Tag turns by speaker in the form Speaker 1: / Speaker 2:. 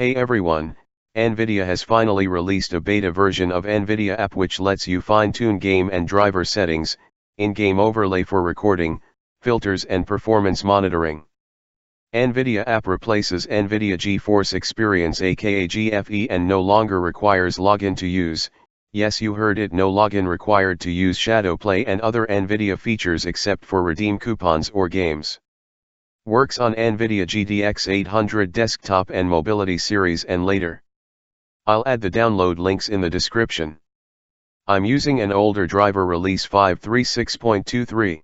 Speaker 1: Hey everyone, NVIDIA has finally released a beta version of NVIDIA app which lets you fine-tune game and driver settings, in-game overlay for recording, filters and performance monitoring. NVIDIA app replaces NVIDIA GeForce Experience aka GFE and no longer requires login to use, yes you heard it no login required to use Shadowplay and other NVIDIA features except for redeem coupons or games. Works on NVIDIA GTX 800 desktop and mobility series and later. I'll add the download links in the description. I'm using an older driver release 536.23.